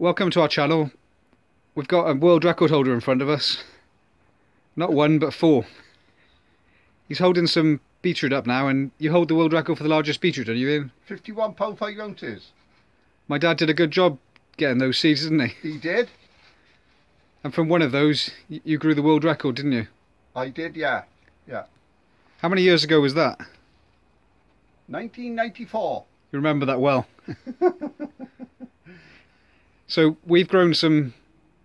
welcome to our channel. We've got a world record holder in front of us. Not one, but four. He's holding some beetroot up now, and you hold the world record for the largest beetroot, don't you, Ian? £51 5 ounces. My dad did a good job getting those seeds, didn't he? He did. And from one of those, you grew the world record, didn't you? I did, yeah. yeah. How many years ago was that? 1994. You remember that well. so we've grown some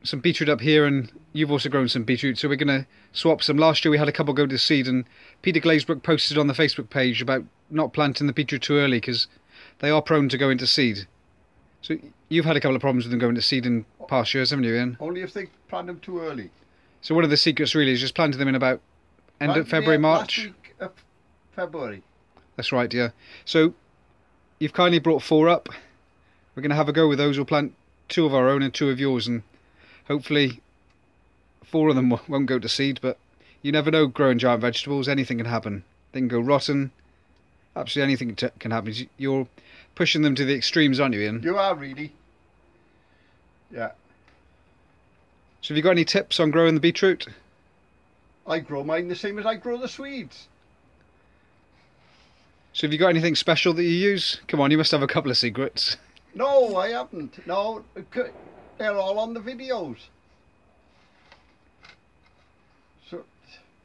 some beetroot up here, and you've also grown some beetroot. So we're going to swap some. Last year we had a couple go to seed, and Peter Glazebrook posted on the Facebook page about not planting the beetroot too early because they are prone to go into seed. So you've had a couple of problems with them going to seed in past years, haven't you, Ian? Only if they plant them too early. So one of the secrets really is just planting them in about end of February, March. Of February. That's right, yeah. So you've kindly brought four up. We're going to have a go with those. We'll plant two of our own and two of yours, and hopefully four of them won't go to seed. But you never know growing giant vegetables. Anything can happen. They can go rotten. Absolutely anything can happen. You're pushing them to the extremes, aren't you, Ian? You are really. Yeah. So have you got any tips on growing the beetroot? I grow mine the same as I grow the Swedes. So have you got anything special that you use? Come on, you must have a couple of secrets. No, I haven't. No, they're all on the videos. So,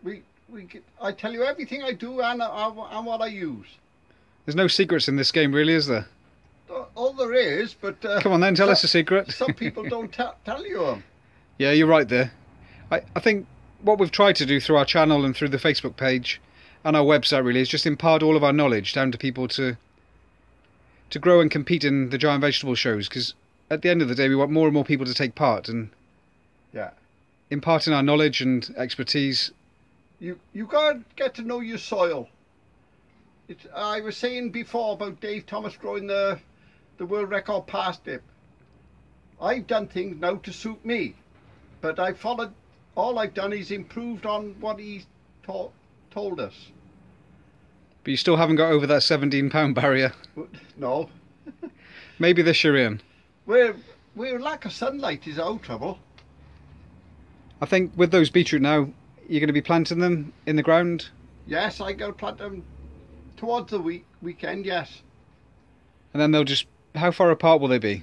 we we get, I tell you everything I do and, and, what I use. There's no secrets in this game, really, is there? All there is, but uh, Come on then, tell us a secret. some people don't tell you them. Yeah, you're right there. I, I think what we've tried to do through our channel and through the Facebook page and our website really is just impart all of our knowledge down to people to to grow and compete in the giant vegetable shows because at the end of the day we want more and more people to take part and Yeah. imparting our knowledge and expertise. You you gotta get to know your soil. It's, I was saying before about Dave Thomas growing the the world record parsnip. I've done things now to suit me, but I followed. All I've done is improved on what he taught, told us. But you still haven't got over that 17 pound barrier. No, Maybe this year, Ian. we're we're lack of sunlight is our trouble. I think with those beetroot now, you're going to be planting them in the ground. Yes, I gotta plant them towards the week weekend. Yes, And then they'll just. How far apart will they be?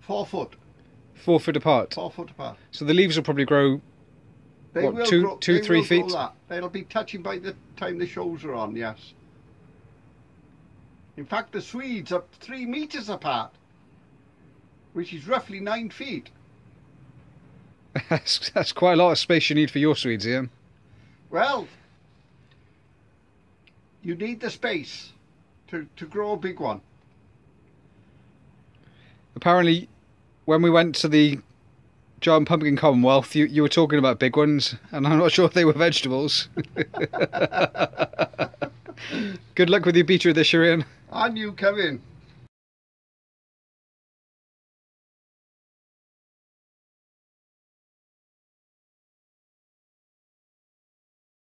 four foot, Four foot apart. four foot apart. So the leaves will probably grow They What, will two- grow, two, three feet? They'll be touching by the time the shows are on, yes. In fact, the Swedes are three metres apart, which is roughly nine feet. That's, that's quite a lot of space you need for your Swedes, Ian. Well, you need the space to, to grow a big one. Apparently, when we went to the Giant Pumpkin Commonwealth, you, you were talking about big ones, and I'm not sure if they were vegetables. Good luck with your beetroot this year, Ian. And you, Kevin.